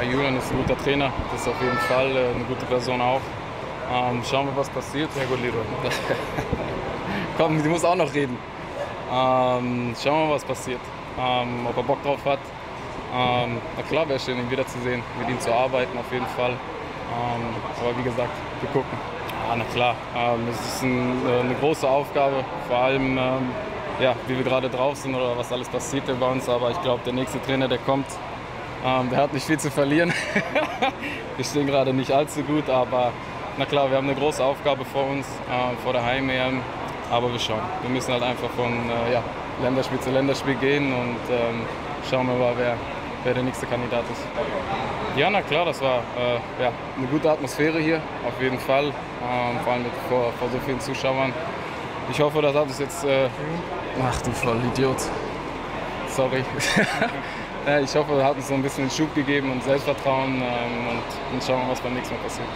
Ja, Julian ist ein guter Trainer, das ist auf jeden Fall äh, eine gute Person auch. Ähm, schauen wir, was passiert. Sehr gut, Lido. Komm, du musst auch noch reden. Ähm, schauen wir, was passiert. Ähm, ob er Bock drauf hat. Ähm, na klar wäre schön, ihn wiederzusehen, mit ihm zu arbeiten auf jeden Fall. Ähm, aber wie gesagt, wir gucken. Ja, na klar, ähm, es ist ein, äh, eine große Aufgabe, vor allem ja, wie wir gerade drauf sind oder was alles passiert bei uns. Aber ich glaube, der nächste Trainer, der kommt, ähm, der hat nicht viel zu verlieren. wir stehen gerade nicht allzu gut, aber na klar, wir haben eine große Aufgabe vor uns, äh, vor der Heim-EM. Aber wir schauen. Wir müssen halt einfach von äh, ja, Länderspiel zu Länderspiel gehen und ähm, schauen wir mal, wer, wer der nächste Kandidat ist. Ja, na klar, das war äh, ja, eine gute Atmosphäre hier, auf jeden Fall. Ähm, vor allem mit, vor, vor so vielen Zuschauern. Ich hoffe, das hat uns jetzt. Äh, ach du voll Idiot. Sorry. ja, ich hoffe, das hat uns so ein bisschen Schub gegeben und Selbstvertrauen ähm, und, und schauen wir, was beim nächsten Mal passiert.